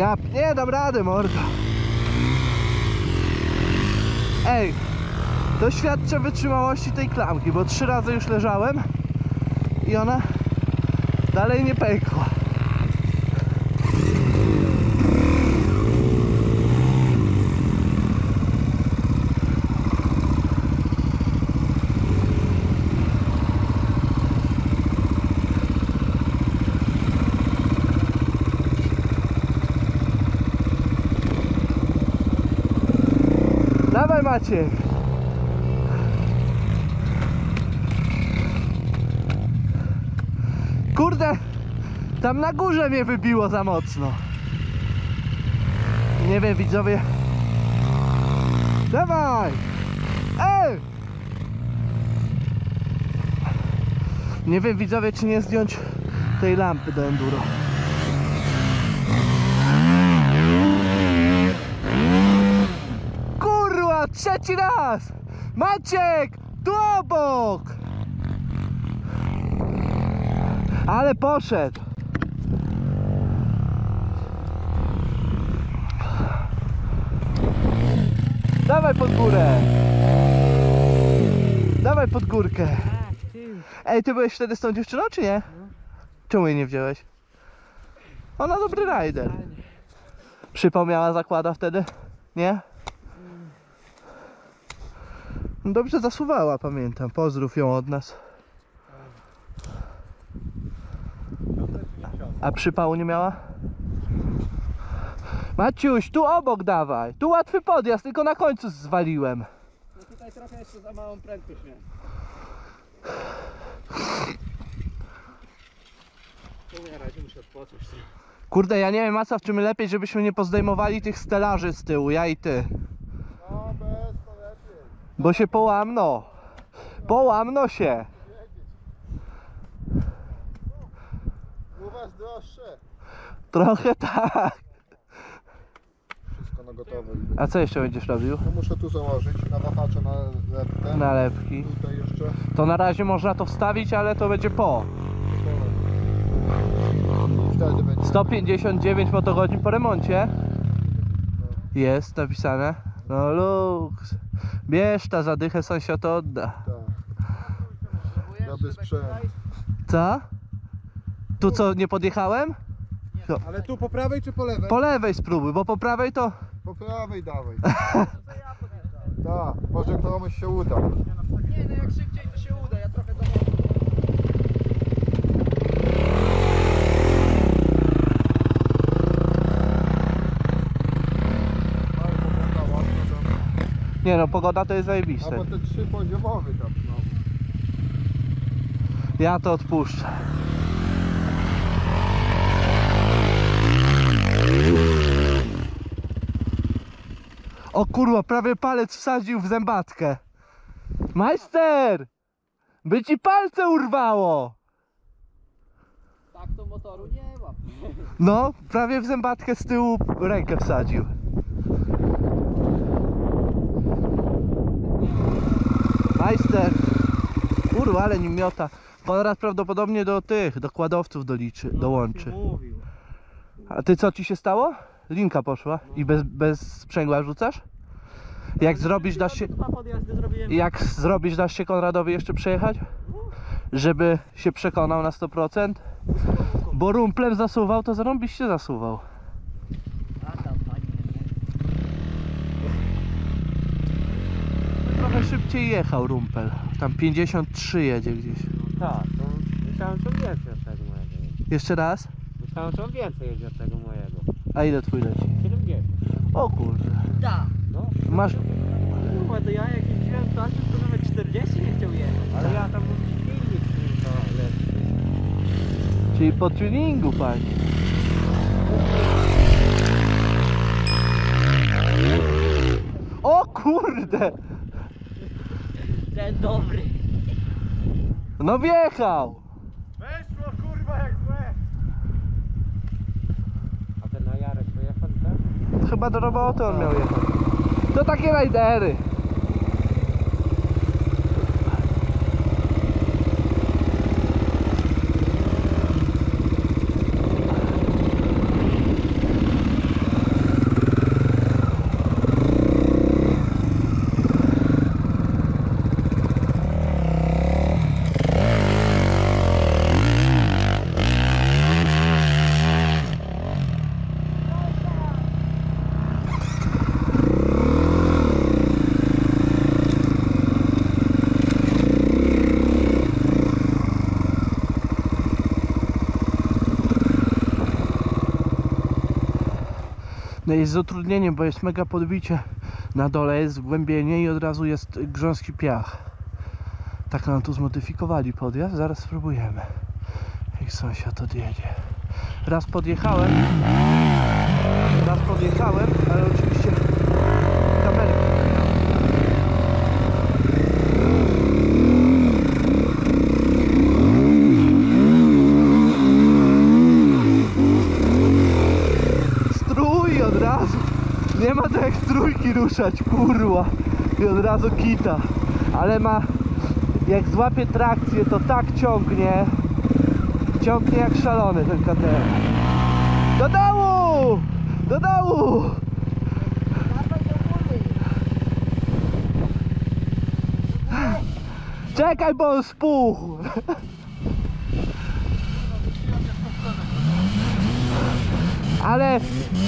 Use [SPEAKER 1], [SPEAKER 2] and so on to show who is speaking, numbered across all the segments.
[SPEAKER 1] Ja nie dam rady, mordo. Ej, to świadczy wytrzymałości tej klamki, bo trzy razy już leżałem i ona dalej nie pękła. Dawaj Maciek. Kurde, tam na górze mnie wybiło za mocno. Nie wiem widzowie. Dawaj! Ej! Nie wiem widzowie czy nie zdjąć tej lampy do enduro. Trzeci raz! Maciek, tu obok! Ale poszedł. Dawaj pod górę. Dawaj pod górkę. Ej, ty byłeś wtedy z tą dziewczyną, czy nie? Czemu jej nie wziąłeś? Ona dobry rider. Przypomniała zakłada wtedy? Nie? No Dobrze zasuwała, pamiętam. Pozdrów ją od nas. A przypału nie miała? Maciuś, tu obok dawaj. Tu łatwy podjazd, tylko na końcu zwaliłem.
[SPEAKER 2] No tutaj trochę jeszcze za małą prędkość miałem. Tu na razie muszę odpocząć.
[SPEAKER 1] Kurde, ja nie wiem, Macaw, czy my lepiej, żebyśmy nie pozdejmowali tych stelaży z tyłu, ja i ty.
[SPEAKER 3] No bez to lepiej.
[SPEAKER 1] Bo się połamno. Połamno się.
[SPEAKER 3] U was droższe.
[SPEAKER 1] Trochę tak.
[SPEAKER 3] Wszystko na gotowe.
[SPEAKER 1] A co jeszcze będziesz robił?
[SPEAKER 3] No muszę tu założyć na wahacze na lepkę.
[SPEAKER 1] Nalepki.
[SPEAKER 3] Tutaj jeszcze.
[SPEAKER 1] To na razie można to wstawić, ale to będzie po.
[SPEAKER 3] Wtedy będzie.
[SPEAKER 1] 159 motogodzin po remoncie. Jest napisane. No luks. Bierz ta zadychę sąsiad odda.
[SPEAKER 3] Tak. Dobry sprzęt.
[SPEAKER 1] Co? Tu co, nie podjechałem?
[SPEAKER 3] Ale tu po prawej czy po lewej?
[SPEAKER 1] Po lewej spróbuj, bo po prawej to...
[SPEAKER 3] Po prawej dawaj. Tak, może komuś się uda.
[SPEAKER 2] Nie no jak szybciej to się uda, ja trochę do mocno.
[SPEAKER 3] Ale pogoda ładna tam.
[SPEAKER 1] Nie no, pogoda to jest zajebiste.
[SPEAKER 3] Albo te trzy poziomowy tam znowu.
[SPEAKER 1] Ja to odpuszczę. O kurwa, prawie palec wsadził w zębatkę. Majster! By ci palce urwało!
[SPEAKER 2] Tak to motoru nie łap.
[SPEAKER 1] No, prawie w zębatkę z tyłu rękę wsadził. Majster! Kurwa, ale nim miota. Konrad prawdopodobnie do tych, do kładowców doliczy, dołączy.
[SPEAKER 2] Mówił.
[SPEAKER 1] A ty co ci się stało? Linka poszła i bez, bez sprzęgła rzucasz? Jak zrobisz, dasz się, jak zrobisz, dasz się Konradowi jeszcze przejechać? Żeby się przekonał na 100%? Bo rumplem zasuwał, to zarąbiście zasuwał.
[SPEAKER 2] A tam pani.
[SPEAKER 1] Trochę szybciej jechał rumpel. Tam 53 jedzie gdzieś.
[SPEAKER 4] Tak, to myślałem, że on więcej od tego mojego jedzie.
[SPEAKER 1] Jeszcze raz?
[SPEAKER 4] Myślałem, że on więcej jedzie od tego mojego.
[SPEAKER 1] A ile twój leci?
[SPEAKER 4] 70.
[SPEAKER 1] O kurde.
[SPEAKER 2] Da.
[SPEAKER 4] No,
[SPEAKER 1] Masz...
[SPEAKER 2] Kurwa, to ja jak jeździłem w to nawet 40 nie chciał jechać.
[SPEAKER 4] ale ja tam silnik z nim to lepszy.
[SPEAKER 1] Czyli po tuningu, panie. O kurde!
[SPEAKER 2] Ten dobry.
[SPEAKER 1] No wjechał!
[SPEAKER 3] Weszło kurwa jak złe.
[SPEAKER 4] A ten na Jarek pojechał tak?
[SPEAKER 1] Chyba do roboty on miał jechać. To takie rajdery. No jest z utrudnieniem, bo jest mega podbicie. Na dole jest zgłębienie i od razu jest grząski piach. Tak nam tu zmodyfikowali podjazd, zaraz spróbujemy. Jak sąsiad odjedzie. Raz podjechałem, raz podjechałem, ale oczywiście kamerki nie miałem. Strój od razu. Nie ma to jak z trójki ruszać, kurwa. I od razu kita. Ale ma, jak złapie trakcję, to tak ciągnie. Ciągnie jak szalony ten KTM. Do dołu! Do dołu! Czekaj, bo on spuchł. Ale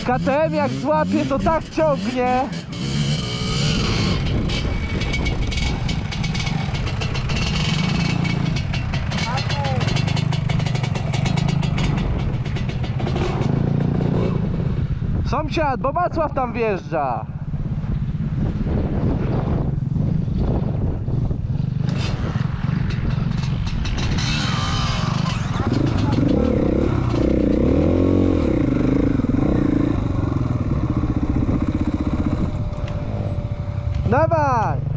[SPEAKER 1] KTM jak złapie, to tak ciągnie. Sąsiad, bo Macław tam wjeżdża. Dawaj!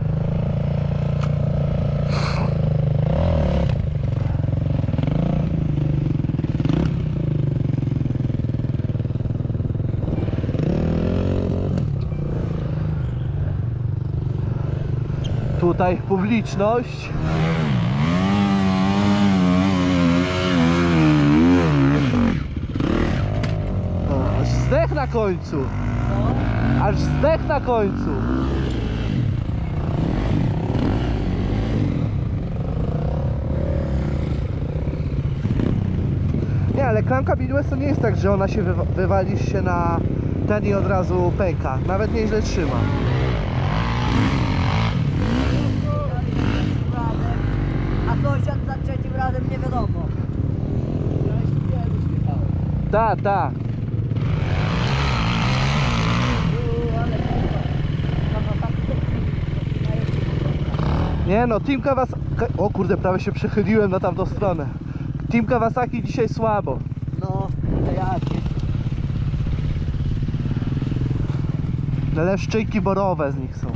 [SPEAKER 1] Tutaj publiczność. Aż zdech na końcu. Aż zdech na końcu. Nie, ale klamka Midwest to nie jest tak, że ona się wywa- wywalisz się na ten i od razu pęka. Nawet nieźle trzyma.
[SPEAKER 5] A sąsiad razem nie wiadomo.
[SPEAKER 1] Ta, ta.
[SPEAKER 5] ale tak
[SPEAKER 1] Nie no, Team Kawasaki... O kurde, prawie się przechyliłem na tamtą stronę. Team Kawasaki dzisiaj słabo.
[SPEAKER 5] No, to jakie.
[SPEAKER 1] Leszczyki borowe z nich są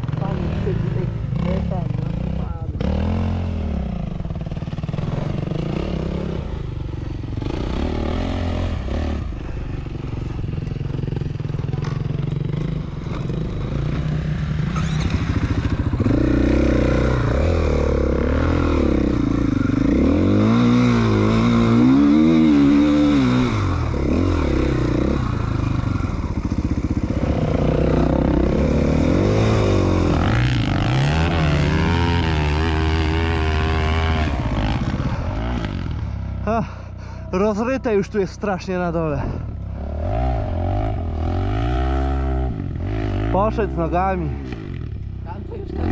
[SPEAKER 5] siedzi, nie ten, no, pan.
[SPEAKER 1] Ach, rozryte już tu jest strasznie na dole. Poszedł z nogami.
[SPEAKER 5] Tam to już tak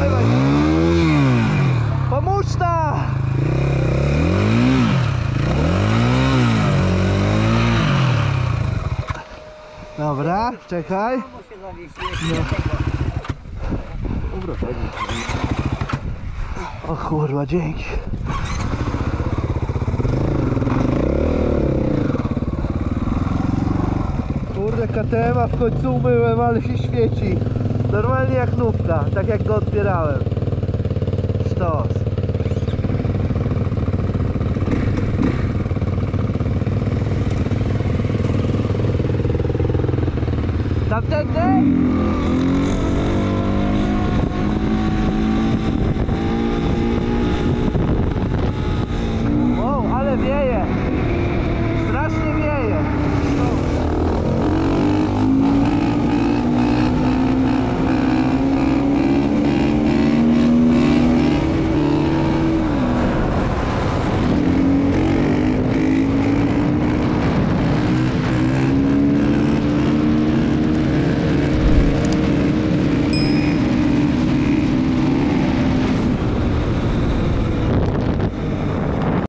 [SPEAKER 1] Dawaj. Pomóż ta! Dobra, czekaj.
[SPEAKER 5] się zawiesiło.
[SPEAKER 1] O kurwa, dzięki. Kurde, KTM-a w końcu umyłem, ale się świeci. Normalnie jak nówka, tak jak go odbierałem. Sztos. Tá, tá, tá.